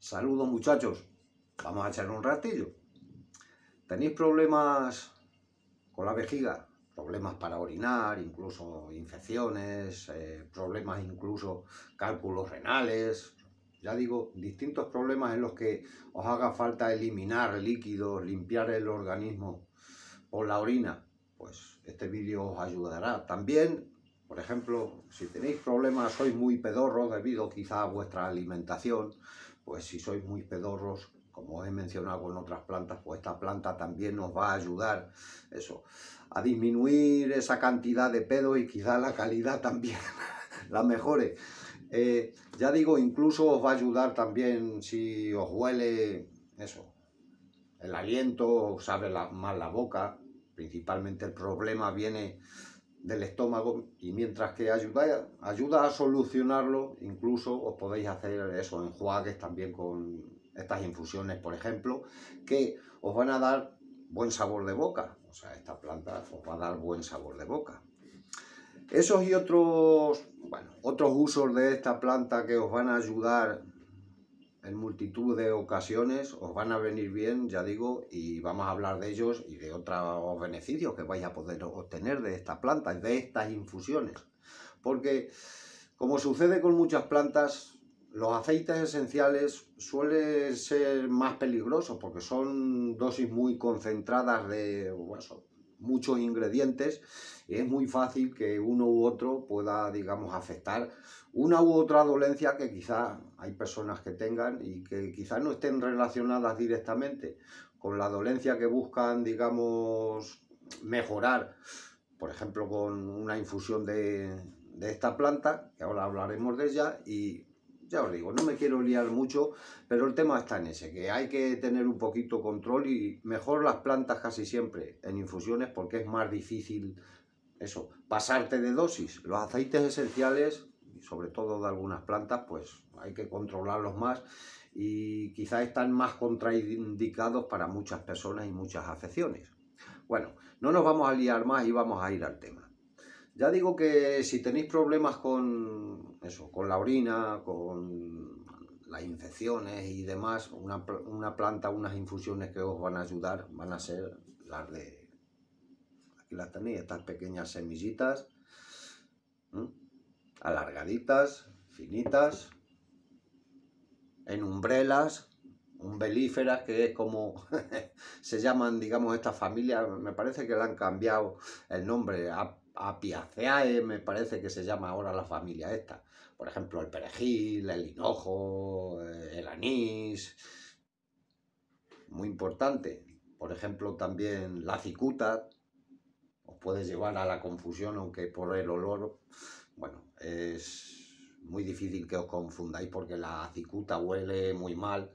Saludos muchachos, vamos a echar un ratillo. ¿Tenéis problemas con la vejiga? Problemas para orinar, incluso infecciones, eh, problemas incluso cálculos renales, ya digo, distintos problemas en los que os haga falta eliminar líquidos, limpiar el organismo por la orina, pues este vídeo os ayudará. También, por ejemplo, si tenéis problemas, sois muy pedorros debido quizá a vuestra alimentación, pues si sois muy pedorros, como os he mencionado con otras plantas, pues esta planta también nos va a ayudar eso, a disminuir esa cantidad de pedo y quizá la calidad también la mejore. Eh, ya digo, incluso os va a ayudar también si os huele eso, el aliento, os abre mal la boca, principalmente el problema viene del estómago y mientras que ayuda, ayuda a solucionarlo, incluso os podéis hacer eso, enjuagues también con estas infusiones, por ejemplo, que os van a dar buen sabor de boca. O sea, esta planta os va a dar buen sabor de boca. Esos y otros, bueno, otros usos de esta planta que os van a ayudar en multitud de ocasiones, os van a venir bien, ya digo, y vamos a hablar de ellos y de otros beneficios que vais a poder obtener de esta planta y de estas infusiones. Porque, como sucede con muchas plantas, los aceites esenciales suelen ser más peligrosos porque son dosis muy concentradas de muchos ingredientes es muy fácil que uno u otro pueda, digamos, afectar una u otra dolencia que quizá hay personas que tengan y que quizás no estén relacionadas directamente con la dolencia que buscan, digamos, mejorar, por ejemplo, con una infusión de, de esta planta, que ahora hablaremos de ella, y ya os digo, no me quiero liar mucho, pero el tema está en ese, que hay que tener un poquito control y mejor las plantas casi siempre en infusiones porque es más difícil eso, pasarte de dosis. Los aceites esenciales, sobre todo de algunas plantas, pues hay que controlarlos más y quizás están más contraindicados para muchas personas y muchas afecciones. Bueno, no nos vamos a liar más y vamos a ir al tema. Ya digo que si tenéis problemas con eso, con la orina, con las infecciones y demás, una, planta, unas infusiones que os van a ayudar van a ser las de... Aquí las tenéis, estas pequeñas semillitas, alargaditas, finitas, en umbrelas, umbelíferas, que es como se llaman, digamos, estas familias, me parece que le han cambiado el nombre, Apiaceae, me parece que se llama ahora la familia esta. Por ejemplo, el perejil, el hinojo, el anís. Muy importante. Por ejemplo, también la cicuta. Os puede llevar a la confusión, aunque por el olor, bueno, es muy difícil que os confundáis porque la cicuta huele muy mal.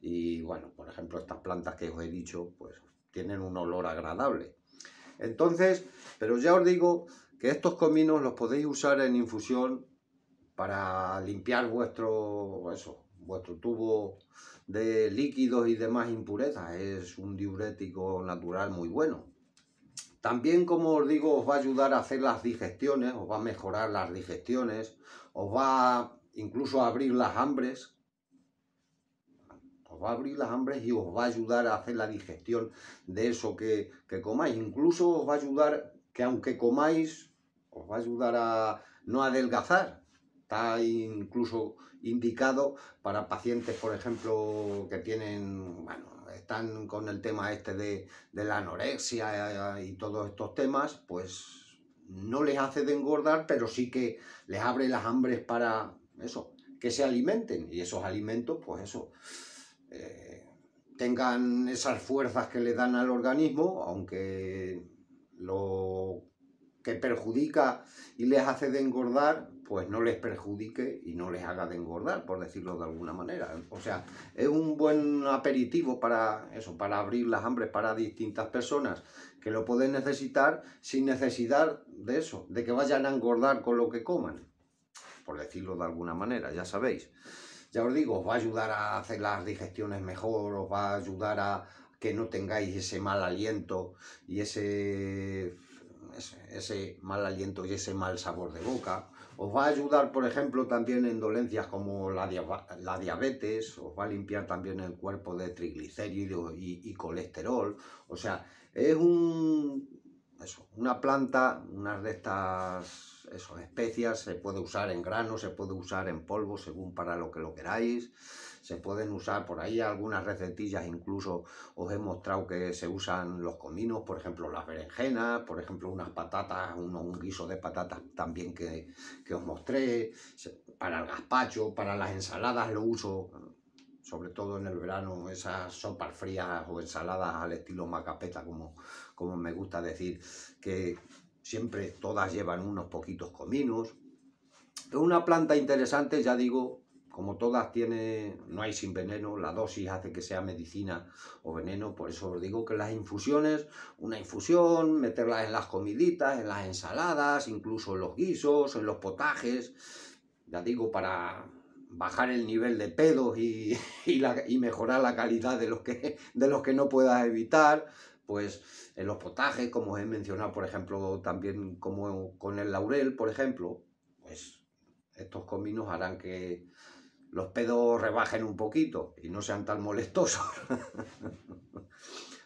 Y bueno, por ejemplo, estas plantas que os he dicho, pues tienen un olor agradable. Entonces, pero ya os digo que estos cominos los podéis usar en infusión para limpiar vuestro, eso, vuestro tubo de líquidos y demás impurezas. Es un diurético natural muy bueno. También, como os digo, os va a ayudar a hacer las digestiones, os va a mejorar las digestiones, os va incluso a abrir las hambres, va a abrir las hambres y os va a ayudar a hacer la digestión de eso que, comáis. Incluso os va a ayudar que aunque comáis, os va a ayudar a no adelgazar. Está incluso indicado para pacientes, por ejemplo, que tienen, bueno, están con el tema este de, de la anorexia y todos estos temas, pues no les hace de engordar, pero sí que les abre las hambres para eso, que se alimenten. Y esos alimentos, pues eso, eh, tengan esas fuerzas que le dan al organismo, aunque lo que perjudica y les hace de engordar, pues no les perjudique y no les haga de engordar, por decirlo de alguna manera. O sea, es un buen aperitivo para eso, para abrir las hambres para distintas personas que lo pueden necesitar sin necesidad de eso, de que vayan a engordar con lo que coman, por decirlo de alguna manera, ya sabéis ya os digo, os va a ayudar a hacer las digestiones mejor, os va a ayudar a que no tengáis ese mal aliento y ese, ese, mal aliento y ese mal sabor de boca, Os va a ayudar, por ejemplo, también en dolencias como la, diabetes, os va a limpiar también el cuerpo de triglicéridos y, colesterol. O sea, es un, una planta, una de estas especias, se puede usar en grano, se puede usar en polvo, según para lo que lo queráis. Se pueden usar por ahí algunas recetillas, incluso os he mostrado que se usan los cominos, por ejemplo las berenjenas, por ejemplo unas patatas, un, guiso de patatas también que, os mostré, para el gazpacho, para las ensaladas lo uso, sobre todo en el verano, esas sopas frías o ensaladas al estilo macapeta, como, como me gusta decir, que siempre todas llevan unos poquitos cominos. Es una planta interesante, ya digo, como todas tiene, no hay sin veneno, la dosis hace que sea medicina o veneno, por eso os digo que las infusiones, una infusión, meterlas en las comiditas, en las ensaladas, incluso en los guisos, en los potajes, ya digo, para bajar el nivel de pedos y, y, mejorar la calidad de los, que, de los que no puedas evitar, pues en los potajes, como he mencionado, por ejemplo, también como con el laurel, por ejemplo, pues estos cominos harán que los pedos rebajen un poquito y no sean tan molestosos.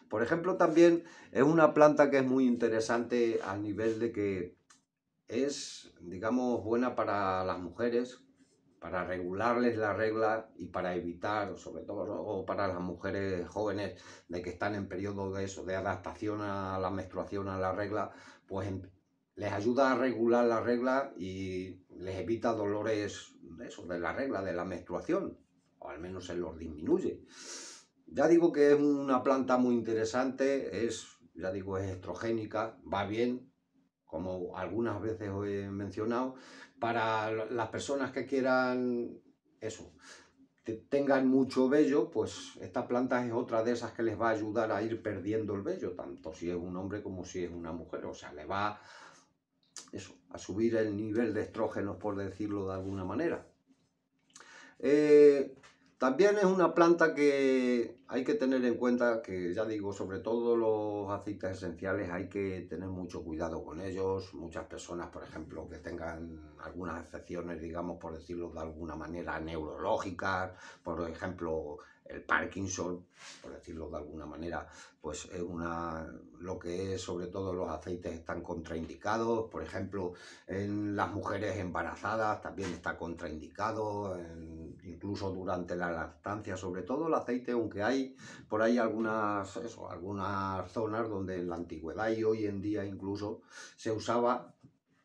Por ejemplo, también es una planta que es muy interesante al nivel de que es, digamos, buena para las mujeres, para regularles la regla y para evitar, sobre todo para las mujeres jóvenes, de que están en periodo de eso, de adaptación a la menstruación, a la regla, pues em, les ayuda a regular la regla y les evita dolores de eso, de la regla, de la menstruación, o al menos se los disminuye. Ya digo que es una planta muy interesante, es, ya digo, es estrogénica, va bien, como algunas veces he mencionado, para las personas que quieran eso, tengan mucho vello, pues esta planta es otra de esas que les va a ayudar a ir perdiendo el vello, tanto si es un hombre como si es una mujer, o sea, le va eso, a subir el nivel de estrógenos, por decirlo de alguna manera. Eh, también es una planta que hay que tener en cuenta que, ya digo, sobre todo los aceites esenciales hay que tener mucho cuidado con ellos. Muchas personas, por ejemplo, que tengan algunas afecciones, digamos, por decirlo de alguna manera, neurológicas, por ejemplo, el Parkinson, por decirlo de alguna manera, pues es una, lo que es sobre todo los aceites están contraindicados, por ejemplo, en las mujeres embarazadas también está contraindicado, incluso durante la lactancia, sobre todo el aceite, aunque hay por ahí algunas, algunas zonas donde en la antigüedad y hoy en día incluso se usaba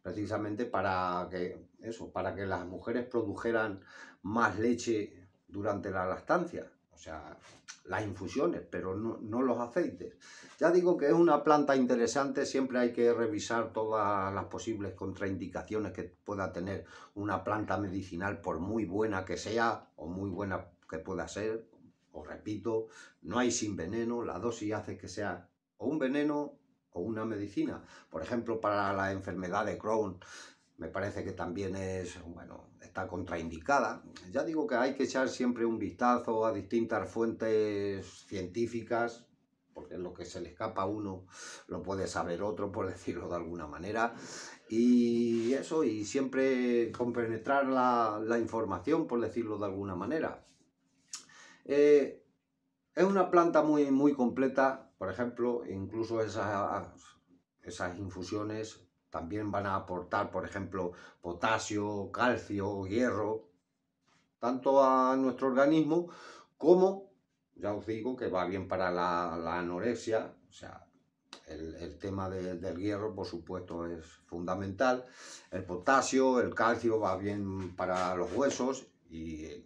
precisamente para que, eso, para que las mujeres produjeran más leche durante la lactancia o sea, las infusiones, pero no, los aceites. Ya digo que es una planta interesante, siempre hay que revisar todas las posibles contraindicaciones que pueda tener una planta medicinal, por muy buena que sea o muy buena que pueda ser. Os repito, no hay sin veneno, la dosis hace que sea o un veneno o una medicina. Por ejemplo, para la enfermedad de Crohn, me parece que también es, bueno, está contraindicada. Ya digo que hay que echar siempre un vistazo a distintas fuentes científicas, porque lo que se le escapa a uno lo puede saber otro, por decirlo de alguna manera. Y eso, y siempre compenetrar la, la información, por decirlo de alguna manera. Eh, es una planta muy, muy completa, por ejemplo, incluso esas, esas infusiones también van a aportar, por ejemplo, potasio, calcio, hierro, tanto a nuestro organismo como, ya os digo, que va bien para la, anorexia, o sea, el, tema del hierro, por supuesto, es fundamental. El potasio, el calcio va bien para los huesos y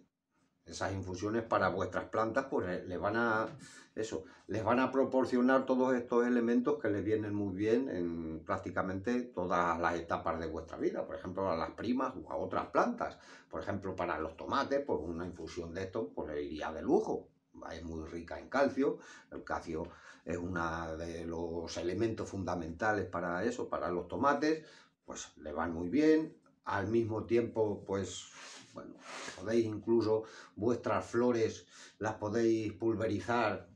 esas infusiones para vuestras plantas, pues le van a eso, les van a proporcionar todos estos elementos que les vienen muy bien en prácticamente todas las etapas de vuestra vida, por ejemplo a las primas o a otras plantas, por ejemplo para los tomates, pues una infusión de esto pues iría de lujo, es muy rica en calcio, el calcio es uno de los elementos fundamentales para eso, para los tomates, pues le van muy bien, al mismo tiempo pues podéis incluso vuestras flores las podéis pulverizar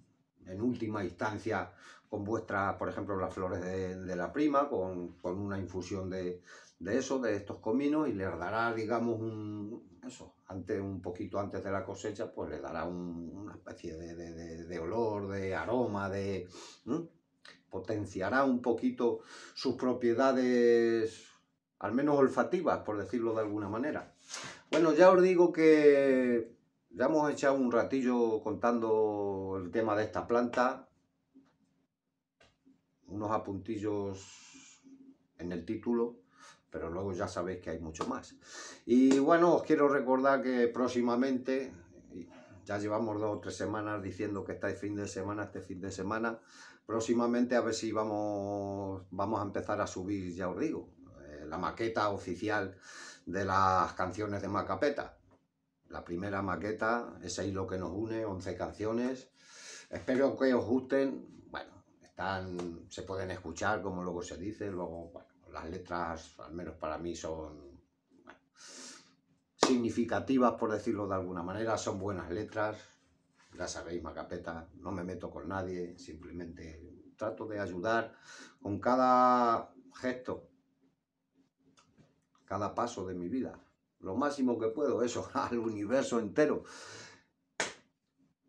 en última instancia con vuestras, por ejemplo, las flores de, la prima, con, una infusión de, eso, de estos cominos, y les dará, digamos, un, eso, antes, un poquito antes de la cosecha, pues le dará una especie de, olor, de aroma, de potenciará un poquito sus propiedades, al menos olfativas, por decirlo de alguna manera. Bueno, ya os digo que ya hemos echado un ratillo contando el tema de esta planta, unos apuntillos en el título, pero luego ya sabéis que hay mucho más. Y bueno, os quiero recordar que próximamente, ya llevamos dos o tres semanas diciendo que este fin de semana, este fin de semana, próximamente a ver si vamos, vamos a empezar a subir, ya os digo, eh, la maqueta oficial de las canciones de Macapeta. La primera maqueta, ese hilo que nos une, 11 canciones. Espero que os gusten. Bueno, están, se pueden escuchar, como luego se dice. Luego, bueno, las letras, al menos para mí, son significativas, por decirlo de alguna manera. Son buenas letras. Ya sabéis, Macapeta, no me meto con nadie. Simplemente trato de ayudar con cada gesto, cada paso de mi vida lo máximo que puedo, eso, al universo entero.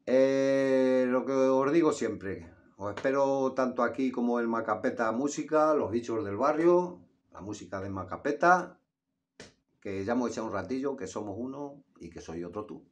Eh, lo que os digo siempre, os espero tanto aquí como en Macapeta Música, los bichos del barrio, la música de Macapeta, que ya hemos echado un ratillo, que somos uno y que soy otro tú.